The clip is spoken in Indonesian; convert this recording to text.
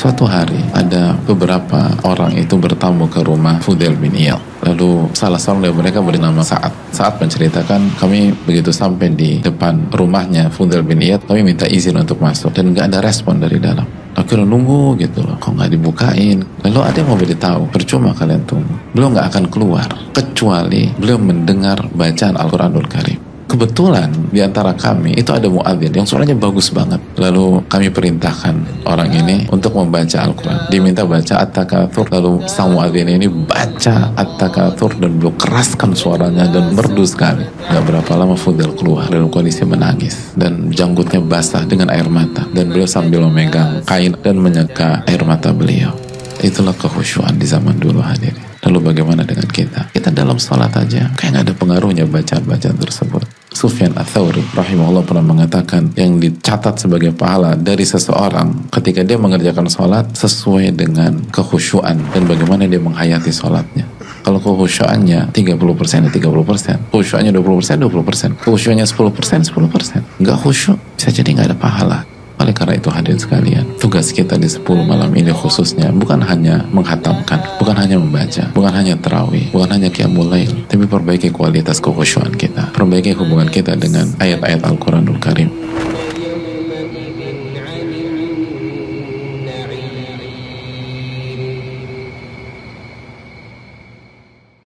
Suatu hari ada beberapa orang itu bertamu ke rumah Fudel bin Iyad. Lalu salah seorang dari mereka bernama Saat. Saat menceritakan kami begitu sampai di depan rumahnya Fudel bin Iyad, kami minta izin untuk masuk dan nggak ada respon dari dalam. Akhirnya nunggu gitu loh, kok nggak dibukain. Lalu ada yang mau beritahu, percuma kalian tunggu. Beliau nggak akan keluar kecuali beliau mendengar bacaan Al-Quranul Karim kebetulan di antara kami itu ada muadzin yang suaranya bagus banget. Lalu kami perintahkan orang ini untuk membaca Al-Quran. Diminta baca At-Takathur, lalu sang muadzin ini baca At-Takathur dan beliau keraskan suaranya dan merdu sekali. Gak berapa lama Fudel keluar dalam kondisi menangis dan janggutnya basah dengan air mata dan beliau sambil memegang kain dan menyeka air mata beliau. Itulah kehusuan di zaman dulu hadirin. Lalu bagaimana dengan kita? Kita dalam sholat aja, kayak nggak ada pengaruhnya bacaan-bacaan tersebut. Sufyan Ats-Tsauri rahimahullah pernah mengatakan yang dicatat sebagai pahala dari seseorang ketika dia mengerjakan sholat sesuai dengan kehusuan dan bagaimana dia menghayati sholatnya. Kalau kehusuannya 30% ya 30%, kehusuannya 20% 20%, kehusuannya 10% 10%. Nggak khusyuk, bisa jadi nggak ada pahala. Oleh karena itu hadirin sekalian, tugas kita di 10 malam ini khususnya bukan hanya menghatamkan, bukan hanya membaca, bukan hanya terawih, bukan hanya qiyamul lail, tapi perbaiki kualitas kekhusyuan kita, perbaiki hubungan kita dengan ayat-ayat Al-Quranul Karim,